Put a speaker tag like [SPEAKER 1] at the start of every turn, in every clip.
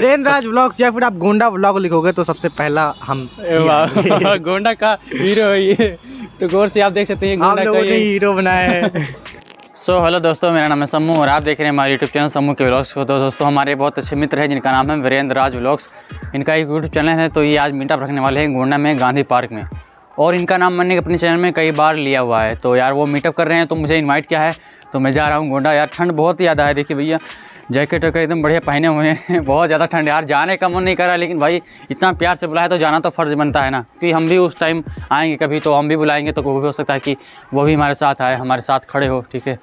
[SPEAKER 1] वीरेंद्र राज vlogs या फिर आप गोंडा व्लॉग लिखोगे तो सबसे पहला हम
[SPEAKER 2] गोंडा का हीरो है ये। तो गौर से आप देख सकते हैं गोंडा का ये।
[SPEAKER 1] हीरो बनाया है।
[SPEAKER 2] सो हेलो दोस्तों मेरा नाम है सम्मू और आप देख रहे हैं हमारे यूट्यूब चैनल सम्मू के ब्लॉग्स को। तो दोस्तों हमारे बहुत अच्छे मित्र हैं जिनका नाम है वीरेंद्र राज ब्लॉग्स इनका एक यूट्यूब चैनल है तो ये आज मीटअप रखने वाले हैं गोंडा में गांधी पार्क में। और इनका नाम मैंने अपने चैनल में कई बार लिया हुआ है। तो यार वो मीटअप कर रहे हैं तो मुझे इन्वाइट किया है। तो मैं जा रहा हूँ गोंडा। यार ठंड बहुत ज़्यादा है देखिए भैया। जैकेट वैकेट एकदम बढ़िया पहने हुए हैं। बहुत ज़्यादा ठंड यार, जाने का मन नहीं कर रहा, लेकिन भाई, इतना प्यार से बुलाया तो जाना तो फ़र्ज़ बनता है ना। क्योंकि हम भी उस टाइम आएँगे कभी तो हम भी बुलाएँगे तो वो भी हो सकता है कि वो भी हमारे साथ आए, हमारे साथ खड़े हो, ठीक है?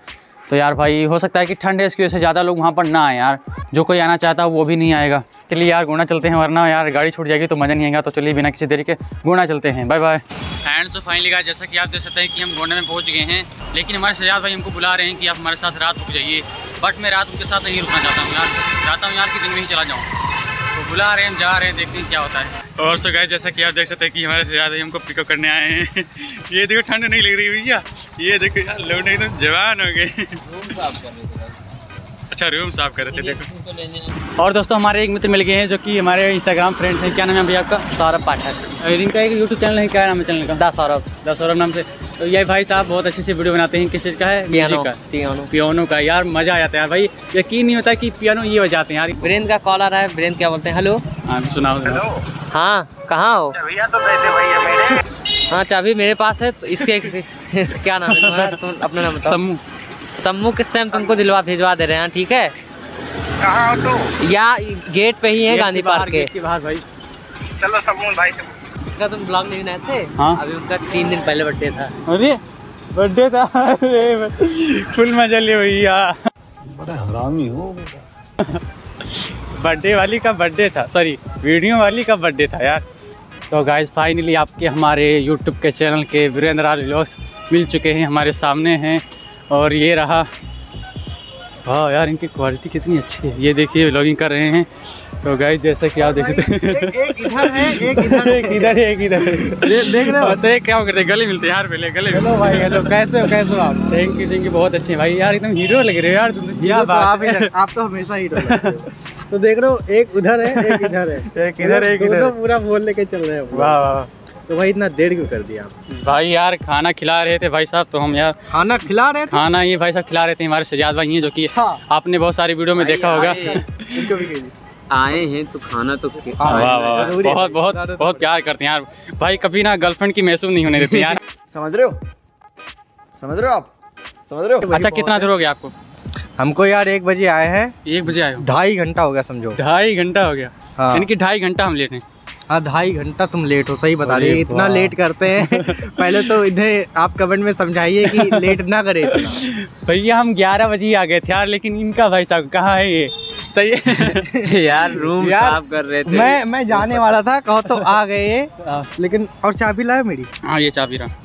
[SPEAKER 2] तो यार भाई, हो सकता है कि ठंड है, इसकी वजह से ज़्यादा लोग वहाँ पर ना आए यार। जो कोई आना चाहता है, वो भी नहीं आएगा। चलिए यार, गुणा चलते हैं, वरना यार गाड़ी छूट जाएगी तो मज़ा नहीं आएगा। तो चलिए, बिना किसी देरी के गुणा चलते हैं। Bye bye and so finally guys जैसा कि आप देख सकते हैं कि हम गोंडे में पहुँच गए हैं, लेकिन हमारे सजाद भाई हमको बुला रहे हैं कि आप हमारे साथ रात रुक जाइए। बट मैं रात उनके साथ नहीं रुकना चाहता हूँ यार। चाहता हूँ यार कि दिन में ही चला जाऊँ। तो बुला रहे हैं, हम जा रहे हैं, देखते हैं क्या होता है। और सो गाइस जैसा कि आप देख सकते हैं कि हमारे सजाद भाई हमको पिकअप करने आए हैं। ये देखो, ठंड नहीं लग रही भैया। ये देखो यार लोग एकदम जवान हो गए। अच्छा रूम साफ़ कर रहे थे देखो। और दोस्तों हमारे एक मित्र मिल गए हैं जो कि हमारे इंस्टाग्राम फ्रेंड हैं। क्या नाम है भैया आपका? सौरभ पाठक। और इनका एक यूट्यूब चैनल है क्या नाम है चैनल का? दा सौरभ। दा सौरभ नाम से। तो ये भाई साहब बहुत अच्छे से वीडियो बनाते हैं। किस चीज़ का है? म्यूज़िक का।
[SPEAKER 3] पियानो
[SPEAKER 2] पियानो का। यार मज़ा आ जाता है यार भाई। यकीन नहीं होता कि पियानो ये बजाते हैं यार।
[SPEAKER 3] वीरेंद्र का कॉल आ रहा है। वीरेंद्र क्या बोलते हैं? हेलो
[SPEAKER 2] हाँ सुनाओ सुनाओ।
[SPEAKER 3] हाँ कहाँ हो? हाँ चाबी मेरे पास है तो इसके क्या नाम है तुम्हारा? तुम अपना नाम बताओ।
[SPEAKER 2] सम्मू।
[SPEAKER 3] सम्मू किससे हम तुमको दिलवा भिजवा दे रहे हैं ठीक है?
[SPEAKER 4] कहाँ हो तू
[SPEAKER 3] या गेट पे ही है गांधी पार्क के।
[SPEAKER 2] बाहर भाई।
[SPEAKER 4] चलो समूह भाई
[SPEAKER 3] का तुम ब्लॉग नहीं बनाए थे?
[SPEAKER 2] हाँ।
[SPEAKER 3] अभी उनका तीन दिन पहले बर्थडे था।
[SPEAKER 2] अरे बर्थडे था? अरे फुल मज़ा ले भैया
[SPEAKER 5] बड़ा हरामी हो।
[SPEAKER 2] बर्थडे वाली का बर्थडे था सॉरी वीडियो वाली का बर्थडे था यार। तो गाइज़ फाइनली आपके हमारे यूट्यूब के चैनल के वीरेंद्र राज व्लॉग्स मिल चुके हैं हमारे सामने हैं। और ये रहा वाह यार इनकी क्वालिटी कितनी अच्छी है। ये देखिए व्लॉगिंग कर रहे हैं। तो गाइस जैसा कि आप देख सकते हैं
[SPEAKER 1] एक इधर है एक इधर
[SPEAKER 2] एक इधर है एक इधर है।
[SPEAKER 1] देख रहे हो?
[SPEAKER 2] तो क्या करते गले मिलते यार पहले गले
[SPEAKER 1] हेलो भाई हेलो। कैसे हो? कैसे हो आप?
[SPEAKER 2] थैंक यू थैंक यू बहुत अच्छे भाई यार एकदम हीरो लग रहे हो यार तुम तो। क्या
[SPEAKER 1] तो आप तो हमेशा हीरो हो। तो देख रहे हो एक उधर है एक इधर है।
[SPEAKER 2] एक इधर, एक इधर।
[SPEAKER 1] पूरा बोल लेके चल रहे हैं
[SPEAKER 2] वाह वाह
[SPEAKER 1] तो भाई इतना देर क्यों कर दिया आप?
[SPEAKER 2] भाई यार खाना खिला रहे थे भाई साहब तो हम यार
[SPEAKER 1] खाना खिला रहे थे?
[SPEAKER 2] खाना ये भाई साहब खिला रहे थे हमारे सजाद भाई हैं जो कि
[SPEAKER 1] अच्छा।
[SPEAKER 2] आपने बहुत सारी वीडियो में देखा होगा।
[SPEAKER 1] इनको भी
[SPEAKER 3] आए हैं तो खाना तो
[SPEAKER 2] वाह वाह
[SPEAKER 1] है।
[SPEAKER 2] बहुत बहुत बहुत प्यार करते हैं यार। भाई कभी ना गर्लफ्रेंड की महसूस नहीं होने देते यार।
[SPEAKER 5] समझ रहे हो? समझ रहे हो आप? समझ रहे हो?
[SPEAKER 2] अच्छा कितना देर हो गया आपको?
[SPEAKER 1] हमको यार एक बजे आए हैं।
[SPEAKER 2] एक बजे आए
[SPEAKER 1] ढाई घंटा हो गया समझो।
[SPEAKER 2] ढाई घंटा हो गया।
[SPEAKER 1] हाँ।
[SPEAKER 2] यानी कि ढाई घंटा हम लेट हैं।
[SPEAKER 1] हाँ ढाई घंटा तुम लेट हो सही बता रहे इतना लेट करते हैं। पहले तो इन्हें आप कमेंट में समझाइए कि लेट ना करे।
[SPEAKER 2] भैया हम ग्यारह बजे ही आ गए थे यार लेकिन इनका भाई साहब कहाँ है ये? तो ये
[SPEAKER 3] यार रूम
[SPEAKER 1] यार,
[SPEAKER 3] साफ़ कर रहे थे।
[SPEAKER 1] मैं मैं जाने वाला था कहो तो आ गए
[SPEAKER 2] हाँ।
[SPEAKER 1] लेकिन और चाबी लाया मेरी?
[SPEAKER 2] हाँ ये चाबी रहा।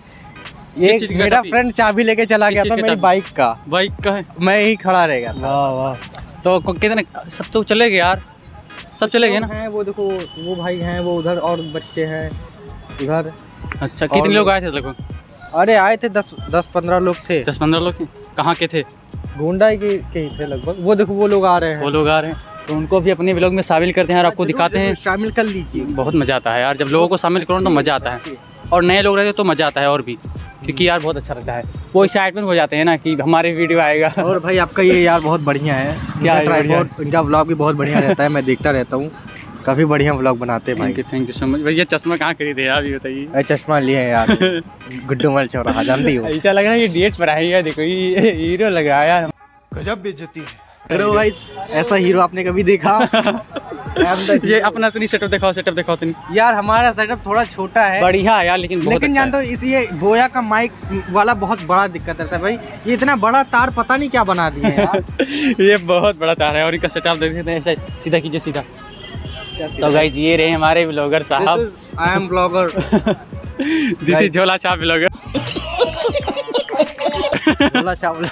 [SPEAKER 1] ये
[SPEAKER 2] चीज़
[SPEAKER 1] मेरा फ्रेंड चाबी लेके चला गया था मेरी बाइक का।
[SPEAKER 2] बाइक का है?
[SPEAKER 1] मैं ही खड़ा रह गया
[SPEAKER 2] वाह वाह। तो कितने सब तो चले गए यार। सब चले गए ना?
[SPEAKER 1] हैं वो देखो वो भाई हैं वो उधर और बच्चे हैं उधर
[SPEAKER 2] अच्छा कितने लोग आए थे लगभग?
[SPEAKER 1] अरे आए थे दस दस पंद्रह लोग थे।
[SPEAKER 2] दस पंद्रह लोग थे? कहाँ के थे?
[SPEAKER 1] गोंडा के के ही थे लगभग। वो देखो वो लोग आ रहे हैं।
[SPEAKER 2] वो लोग आ रहे हैं। तो उनको भी अपने ब्लॉग में शामिल करते हैं और आपको दिखाते हैं।
[SPEAKER 1] शामिल कर लीजिए।
[SPEAKER 2] बहुत मज़ा आता है यार। जब लोगों को शामिल करो तो मज़ा आता है। और नए लोग रहते तो मज़ा आता है और भी। क्योंकि यार बहुत अच्छा लगता है। वो एक्साइटमेंट हो जाते हैं ना कि हमारे वीडियो आएगा।
[SPEAKER 1] और भाई आपका ये यार बहुत बढ़िया है।
[SPEAKER 2] क्या
[SPEAKER 1] इनका व्लॉग भी बहुत बढ़िया रहता है मैं देखता रहता हूँ। काफ़ी बढ़िया व्लॉग बनाते हैं भाई।
[SPEAKER 2] थैंक यू सो मच भैया चश्मा कहाँ खरीदे यार ये बताइए।
[SPEAKER 1] अरे चश्मा लिए हैं यार। गुड्डू मल चौराहा जानती हो?
[SPEAKER 2] ऐसा लग रहा है ये डेट पर आई है देखो ये हीरो लग रहा है यार।
[SPEAKER 5] गजब बेइज्जती है।
[SPEAKER 1] हेलो गाइस ऐसा हीरो आपने कभी देखा?
[SPEAKER 2] ये अपना इतनी सेटअप दिखाओ सेटअप दिखाओ इतनी
[SPEAKER 1] यार हमारा सेटअप थोड़ा छोटा है।
[SPEAKER 2] बढ़िया है यार लेकिन बहुत
[SPEAKER 1] लेकिन
[SPEAKER 2] अच्छा
[SPEAKER 1] जानते हो। इस ये बोया का माइक वाला बहुत बड़ा दिक्कत रहता है भाई। ये इतना बड़ा तार पता नहीं क्या बना दिए।
[SPEAKER 2] ये बहुत बड़ा तार है और इनका सेटअप देख सकते हैं। ऐसा सीधा कीजिए सीधा। तो गाइज़ ये रहे हमारे ब्लॉगर साहब।
[SPEAKER 1] I am blogger
[SPEAKER 2] this is झोला छाप ब्लॉगर
[SPEAKER 1] बोला चावल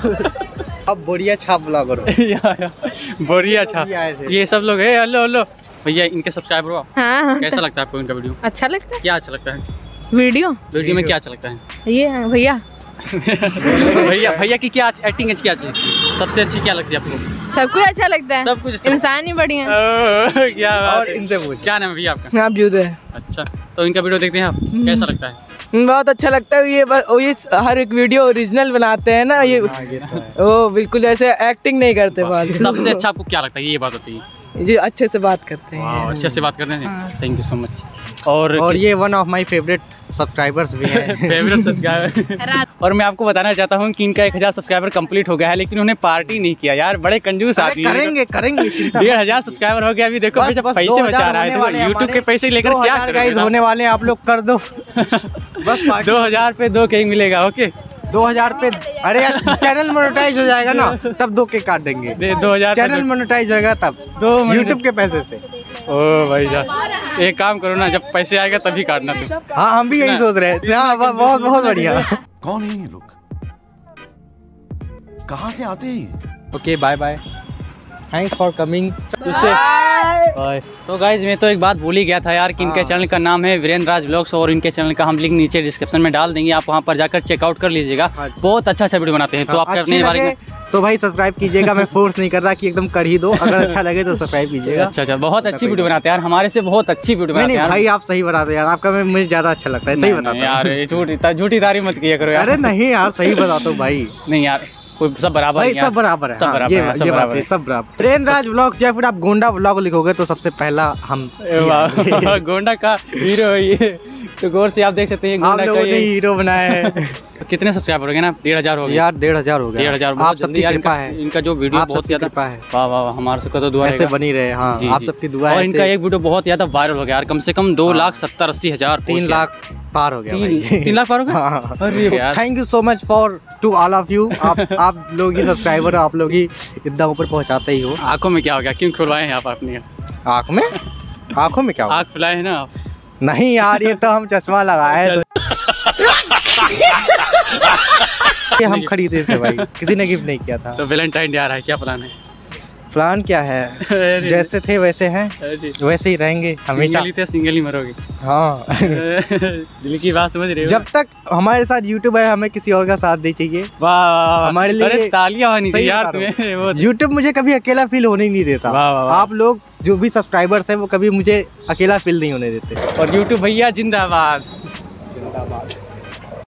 [SPEAKER 1] अब बढ़िया छाप ब्लॉगर हो
[SPEAKER 2] बोरिया
[SPEAKER 1] थे।
[SPEAKER 2] ये सब लोग है। Hello hello. भैया इनके सब्सक्राइबर हो
[SPEAKER 6] हाँ हाँ।
[SPEAKER 2] कैसा लगता है आपको इनका वीडियो
[SPEAKER 6] अच्छा लगता है?
[SPEAKER 2] क्या अच्छा लगता है?
[SPEAKER 6] वीडियो?
[SPEAKER 2] वीडियो में क्या अच्छा लगता है?
[SPEAKER 6] ये भैया।
[SPEAKER 2] भैया भैया की क्या एक्टिंग अच्छी क्या अच्छी सबसे अच्छी क्या लगती है आपको?
[SPEAKER 6] सब कुछ अच्छा लगता है।
[SPEAKER 2] सब कुछ अच्छा-
[SPEAKER 6] इंसान ही बढ़िया
[SPEAKER 2] क्या बात
[SPEAKER 1] और इनसे पूछ।
[SPEAKER 2] क्या नाम है भैया आपका?
[SPEAKER 7] आप जूते
[SPEAKER 2] अच्छा तो इनका वीडियो देखते हैं आप। कैसा लगता है?
[SPEAKER 7] बहुत अच्छा लगता है ये ये हर एक वीडियो ओरिजिनल बनाते हैं ना ये वो बिल्कुल ऐसे एक्टिंग नहीं करते बात
[SPEAKER 2] सबसे अच्छा आपको क्या लगता है ये बात होती है?
[SPEAKER 7] जी अच्छे से बात करते हैं।
[SPEAKER 2] अच्छे से बात करते हैं। थैंक यू सो मच और
[SPEAKER 1] और ये one of my favourite subscribers भी हैं।
[SPEAKER 2] फेवरेट सब्सक्राइबर और मैं आपको बताना चाहता हूँ कि इनका एक हज़ार सब्सक्राइबर कंप्लीट हो गया है लेकिन उन्हें पार्टी नहीं किया। यार बड़े कंजूस आदमी
[SPEAKER 1] करेंगे करेंगे
[SPEAKER 2] डेढ़ हज़ार सब्सक्राइबर हो गया। अभी देखो
[SPEAKER 1] बस बस
[SPEAKER 2] पैसे बचा रहा है। तो यूट्यूब के पैसे लेकर क्या
[SPEAKER 1] 2000 गाइस होने वाले हैं आप लोग कर दो। बस
[SPEAKER 2] दो हज़ार पे दो केक मिलेगा ओके
[SPEAKER 1] दो हज़ार पे अरे यार चैनल मोनेटाइज हो जाएगा ना तब दो के काट देंगे।
[SPEAKER 2] दे दो हज़ार
[SPEAKER 1] चैनल मोनेटाइज होगा तब।
[SPEAKER 2] दो
[SPEAKER 1] यूट्यूब के पैसे से।
[SPEAKER 2] ओ भाई जान एक काम करो ना जब पैसे आएगा तभी काटना तुम।
[SPEAKER 1] हाँ हम भी यही सोच रहे हैं। हाँ बहुत बहुत बढ़िया।
[SPEAKER 5] कौन है ये लोग? कहाँ से आते हैं
[SPEAKER 1] okay bye bye thanks for coming
[SPEAKER 2] bye. तो गाइज़ मैं तो एक बात भूल ही गया था यार कि इनके
[SPEAKER 1] हाँ।
[SPEAKER 2] चैनल का नाम है वीरेंद्र राज ब्लॉग्स और इनके चैनल का हम लिंक नीचे डिस्क्रिप्शन में डाल देंगे। आप वहाँ पर जाकर चेकआउट कर लीजिएगा।
[SPEAKER 1] हाँ।
[SPEAKER 2] बहुत अच्छा अच्छा वीडियो बनाते हैं। तो आप करने बारे में
[SPEAKER 1] तो भाई सब्सक्राइब कीजिएगा। मैं फोर्स नहीं कर रहा कि एकदम कर ही दो। अगर अच्छा लगे तो सब्सक्राइब कीजिएगा।
[SPEAKER 2] अच्छा अच्छा। बहुत अच्छी वीडियो बनाते हैं यार। हमारे से बहुत अच्छी वीडियो बनाते हैं
[SPEAKER 1] भाई आप सही बनाते हैं यार। आपका मैं मुझे ज़्यादा अच्छा लगता है। सही
[SPEAKER 2] नहीं, यार झूठी झूठी तारीफ़ मत किया करो यार।
[SPEAKER 1] अरे नहीं यार सही बताता हूँ भाई।
[SPEAKER 2] नहीं यार। कोई सब बराबर
[SPEAKER 1] भाई सब बराबर है
[SPEAKER 2] सब
[SPEAKER 1] हाँ,
[SPEAKER 2] बराबर
[SPEAKER 1] ये
[SPEAKER 2] है,
[SPEAKER 1] बात-
[SPEAKER 2] सब
[SPEAKER 1] ये
[SPEAKER 2] बराबर है।
[SPEAKER 1] सब बराबर। प्रेम राज व्लॉग्स या फिर आप गोंडा व्लॉग लिखोगे तो सबसे पहला हम
[SPEAKER 2] गोंडा का हीरो है ये। तो गौर से आप देख सकते हैं गोंडा का ये
[SPEAKER 1] हीरो बनाया है।
[SPEAKER 2] कितने सब्सक्राइबर हो गए ना? डेढ़ हज़ार हो गए।
[SPEAKER 1] यार डेढ़ हज़ार हो गया
[SPEAKER 2] डेढ़ हज़ार
[SPEAKER 1] आप सबकी कृपा है।
[SPEAKER 2] इनका जो वीडियो बहुत ज़्यादा
[SPEAKER 1] कृपा है।
[SPEAKER 2] वाह वाह हमारे सबका तो दुआ
[SPEAKER 1] ऐसे बनी रहे हाँ आप सबकी दुआ
[SPEAKER 2] और इनका एक वीडियो बहुत ज़्यादा वायरल हो गया यार कम से कम दो लाख सत्तर अस्सी हज़ार
[SPEAKER 1] तीन लाख पार हो गया
[SPEAKER 2] तीन लाख पार हो गया अरे
[SPEAKER 1] thank you so much for to all of you आप आप लोग ही सब्सक्राइबर आप लोग ही इतना ऊपर पहुंचाते ही हो।
[SPEAKER 2] आँखों में क्या हो गया? क्यों खुलवाए हैं आप अपनी?
[SPEAKER 1] आँख में? आँखों में क्या
[SPEAKER 2] आँख फुलाए हैं ना आप?
[SPEAKER 1] नहीं यार ये तो हम चश्मा लगाए हैं ये हम खरीदे थे भाई। किसी ने गिफ्ट नहीं किया था।
[SPEAKER 2] तो वैलेंटाइन डे आ रहा है क्या प्लान है?
[SPEAKER 1] प्लान क्या है? जैसे थे वैसे हैं। वैसे ही रहेंगे हमेशा।
[SPEAKER 2] सिंगल ही थे सिंगल ही मरोगे।
[SPEAKER 1] हाँ।
[SPEAKER 2] दिल की बात समझ रहे हो।
[SPEAKER 1] जब तक हमारे साथ यूट्यूब है हमें किसी और का साथ दे चाहिए। हमारे लिए
[SPEAKER 2] तालियाँ होनी चाहिए यार तुम्हें
[SPEAKER 1] यूट्यूब मुझे कभी अकेला फील होने ही नहीं देता। आप लोग जो भी सब्सक्राइबर्स हैं वो कभी मुझे अकेला फील नहीं होने देते।
[SPEAKER 2] और यूट्यूब भैया जिंदाबाद।